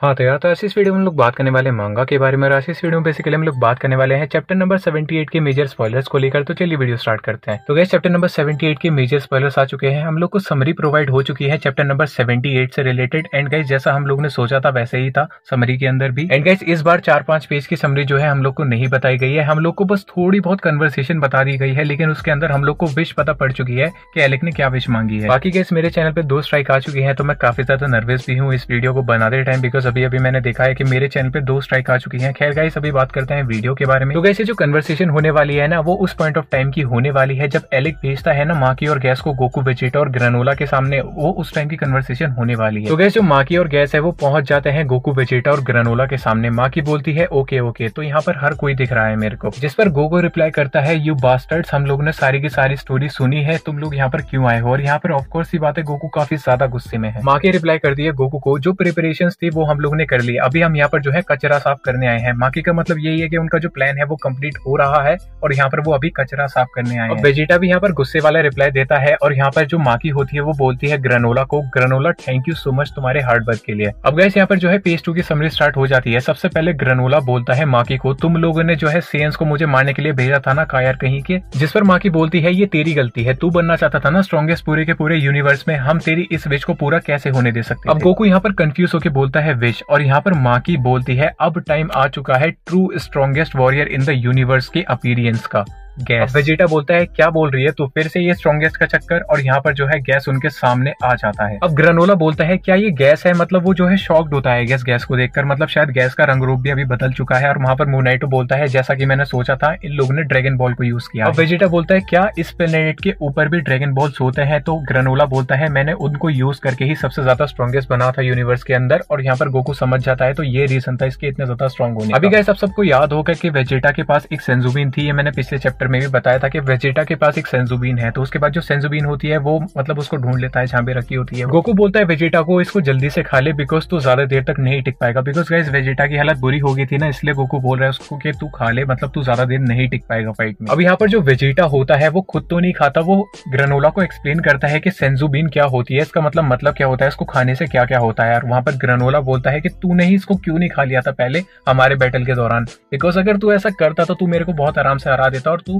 हाँ तो यार तो ऐसी इस वीडियो में हम लोग बात करने वाले मांगा के बारे में, और ऐसी इस वीडियो में बेसिकली हम लोग बात करने वाले हैं चैप्टर नंबर 78 के मेजर स्पॉयलर्स को लेकर। तो चलिए वीडियो स्टार्ट करते हैं। तो गैस चैप्टर नंबर 78 के मेजर स्पॉयलर्स आ चुके हैं। हम लोग को समरी प्रोवाइड हो चुकी है चैप्टर नंबर 78 से रिलेटेड एंड गाइस जैसा हम लोग ने सोचा था, वैसे ही था समरी के अंदर भी। एंड गाइस इस बार चार पाँच पेज की समरी जो है हम लोग को नहीं बताई गई है। हम लोग को बस थोड़ी बहुत कन्वर्सेशन बता दी गई है, लेकिन उसके अंदर हम लोग को विश पता पड़ चुकी है की एलेक ने क्या विश मांगी है। बाकी गैस मेरे चैनल पर दो स्ट्राइक आ चुकी है तो मैं काफ़ी ज़्यादा नर्वस भी हूँ इस वीडियो को बनाते टाइम बिकॉज़ अभी अभी मैंने देखा है कि मेरे चैनल पे दो स्ट्राइक आ चुकी हैं। खैर गाइस अभी बात करते हैं वीडियो के बारे में। तो गैस जो कन्वर्सेशन होने वाली है ना, वो उस पॉइंट ऑफ़ टाइम की होने वाली है जब एलिक भेजता है ना माकी और गैस को गोकू वेजेटा और ग्रनोला के सामने, वो उस टाइम की कन्वर्सेशन होने वाली है। तो गैस जो माकी और गैस है, वो पहुँच जाते हैं गोकू वेजेटा और ग्रनोला के सामने। माकी बोलती है, ओके ओके। तो यहाँ पर हर कोई दिख रहा है मेरे को। जिस पर गोगो रिप्लाई करता है यू बास्टर्ड्स हम लोग ने सारी की सारी स्टोरी सुनी है, तुम लोग यहाँ पर क्यों आए हो? और यहाँ पर ऑफकोर्स ये बात है, गोकू काफ़ी ज़्यादा गुस्से में है। माँ के रिप्लाई करती है गोकू को, जो प्रिपरेशन थी, वो हम लोग ने कर लिया। अभी हम यहाँ पर जो है कचरा साफ़ करने आए हैं। माकी का मतलब यही है कि उनका जो प्लान है वो कंप्लीट हो रहा है और यहाँ पर वो अभी कचरा साफ़ करने आए हैं। वेजिटा भी यहाँ पर गुस्से वाला रिप्लाई देता है और यहाँ पर जो माकी होती है वो बोलती है ग्रनोला को granola thank you so much तुम्हारे हार्ड वर्क के लिए. अब गैस यहाँ पर जो है पेज टू की समरी स्टार्ट हो जाती है। सबसे पहले ग्रनोला बोलता है माकी को तुम लोगों ने जो है सेंस को मुझे मारने के लिए भेजा था ना कायर कहीं के? जिस पर माकी बोलती है ये तेरी गलती है। तू बनना चाहता था ना स्ट्रॉन्गेस्ट पूरे के पूरे यूनिवर्स में। हम तेरी इस विश को पूरा कैसे होने दे सकते अब गोकू यहाँ पर कंफ्यूज होकर बोलता है विश और यहाँ पर माकी बोलती है, अब टाइम आ चुका है true strongest warrior in the universe के अपीरियंस का। गैस। वेजिटा बोलता है क्या बोल रही है तो? फिर से ये स्ट्रॉन्गेस्ट का चक्कर और यहाँ पर जो है गैस उनके सामने आ जाता है। अब ग्रनोला बोलता है क्या ये गैस है? मतलब वो जो है शॉक्ड होता है गैस गैस को देखकर। मतलब शायद गैस का रंग रूप भी अभी बदल चुका है और वहाँ पर मोनाइटो बोलता है जैसा की मैंने सोचा था इन लोगों ने ड्रैगन बॉल को यूज़ किया अब वेजिटा बोलता है क्या इस प्लेनेट के ऊपर भी ड्रैगन बॉल्स होते हैं? तो ग्रनोला बोलता है मैंने उनको यूज़ करके ही सबसे ज़्यादा स्ट्रॉन्गेस्ट बना था यूनिवर्स के अंदर और यहाँ पर गोकू समझ जाता है तो ये रीजन था इसके इतने ज़्यादा स्ट्रॉन्ग होने अभी गैस अब सबको याद होगा कि वेजिटा के पास एक सेंजुबिन थी ये मैंने पिछले चैप्टर में भी बताया था कि वेजेटा के पास एक सेंजुबीन है तो उसके बाद जो सेंजुबीन होती है, वो मतलब उसको ढूंढ लेता है, जहाँ पे रखी होती है। गोकू बोलता है, वेजेटा को इसको जल्दी से खा ले बिकॉज़ तू ज़्यादा देर तक नहीं टिक पाएगा। बिकॉज़ गाइस वेजेटा की हालत बुरी हो गई थी ना, इसलिए गोकू बोल रहा है उसको कि तू खा ले मतलब तू ज़्यादा देर नहीं टिक पाएगा फाइट में। अब यहाँ पर जो वेजेटा होता है, वो खुद तो नहीं खाता, वो ग्रनोला को एक्सप्लेन करता है कि सेंजुबीन क्या होती है, इसका मतलब मतलब क्या होता है, इसको खाने से क्या क्या होता है और वहाँ पर ग्रनोला बोलता है कि तू नहीं इसको क्यों नहीं खा लिया था पहले, हमारे बैटल के दौरान? बिकॉज़ अगर तू ऐसा करता तो तू मेरे को बहुत आराम से हरा देता और तू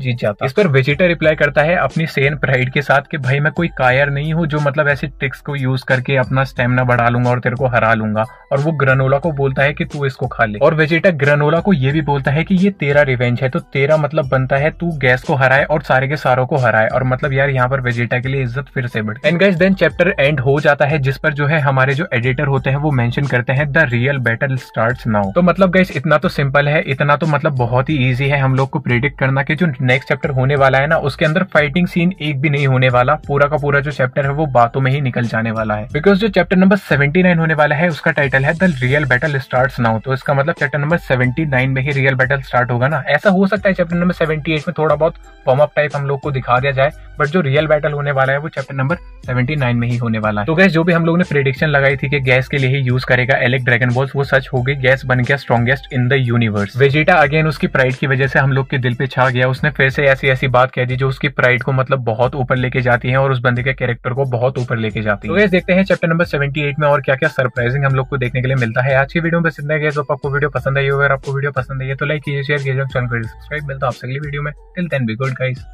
जीत जाता। इस पर वेजिटा रिप्लाई करता है अपनी सेन प्राइड के साथ कि भाई मैं कोई कायर नहीं हूँ, जो मतलब ऐसे ट्रिक्स को यूज़ करके अपना स्टेमिना बढ़ा लूँगा और तेरे को हरा लूँगा। और वो ग्रनोला को बोलता है कि तू इसको खा ले। और वेजिटा ग्रनोला को ये भी बोलता है कि ये तेरा रिवेंज है तो तेरा मतलब बनता है तू गैस को हराए और सारे के सारों को हराए। और मतलब यार यहाँ पर वेजिटा के लिए इज़्ज़त फिर से बढ़ and guys then chapter end हो जाता है, जिस पर जो है हमारे जो एडिटर होते हैं, वो मेंशन करते हैं the real battle start now तो मतलब गाइस इतना तो सिंपल है, इतना तो मतलब बहुत ही ईजी है हम लोग को प्रिडिक्ट करना की जो नेक्स्ट चैप्टर होने वाला है ना, उसके अंदर फाइटिंग सीन एक भी नहीं होने वाला। पूरा का पूरा जो चैप्टर है, वो बातों में ही निकल जाने वाला है। बिकॉज़ जो चैप्टर नंबर 79 होने वाला है, उसका टाइटल है the real battle start now तो इसका मतलब चैप्टर नंबर 79 में ही रियल बैटल स्टार्ट होगा ना। ऐसा हो सकता है चैप्टर नंबर 78 में थोड़ा बहुत फॉर्म अप टाइप हम लोग को दिखा दिया जाए। बट जो रियल बैटल होने वाला है, वो चैप्टर नंबर 79 में ही होने वाला है। तो गैस जो भी हम लोग ने प्रिडिक्शन लगाई थी कि गैस के लिए ही यूज़ करेगा एलेक ड्रैगन बॉल्स वो सच हो गई गैस बन गया strongest in the universe Vegeta again उसकी प्राइड की वजह से हम लोग के दिल पे छा गया। उसने फिर से ऐसी ऐसी बात कह दी जो उसकी प्राइड को मतलब बहुत ऊपर लेके जाती है और उस बंदे के कैरेक्टर को बहुत ऊपर लेके जाती है। तो गैस देखते हैं चैप्टर नंबर 78 में और क्या क्या सरप्राइजिंग हम लोग को देखने के लिए मिलता है। आज की वीडियो में सिंधा गैस आपको वीडियो पसंद आई अगर आपको वीडियो पसंद आई तो लाइक कीजिए शेयर कीजिए चैनल को सब्सक्राइब मिलता है आपसे अगली वीडियो में। Till then be good guys